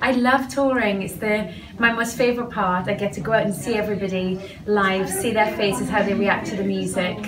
I love touring. It's the my most favourite part. I get to go out and see everybody live, see their faces, how they react to the music,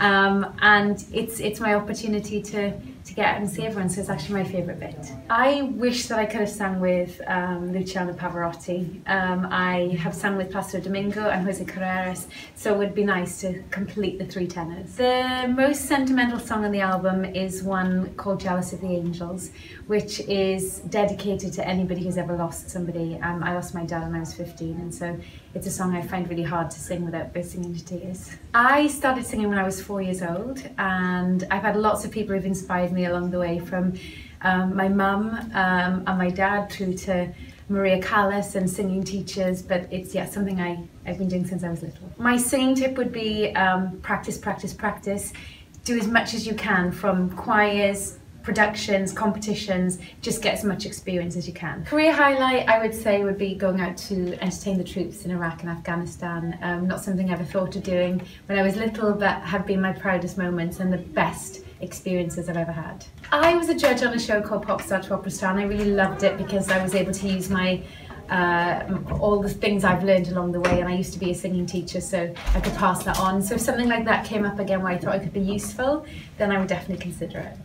um, and it's it's my opportunity to to get out and see everyone. So it's actually my favourite bit. I wish that I could have sung with um, Luciano Pavarotti. Um, I have sung with Placido Domingo and Jose Carreras, so it would be nice to complete the three tenors. The most sentimental song on the album is one called Jealous of the Angels, which is dedicated to anybody who's ever lost somebody. Um, I lost my dad when I was 15 and so it's a song I find really hard to sing without bursting into tears. I started singing when I was four years old and I've had lots of people who've inspired me along the way from um, my mum um, and my dad through to Maria Callas and singing teachers, but it's yeah something I, I've been doing since I was little. My singing tip would be um, practice, practice, practice. Do as much as you can from choirs, productions, competitions, just get as much experience as you can. Career highlight, I would say, would be going out to entertain the troops in Iraq and Afghanistan. Um, not something I ever thought of doing when I was little, but have been my proudest moments and the best experiences I've ever had. I was a judge on a show called Popstar to Opera Star and I really loved it because I was able to use my uh, all the things I've learned along the way and I used to be a singing teacher so I could pass that on. So if something like that came up again where I thought I could be useful then I would definitely consider it.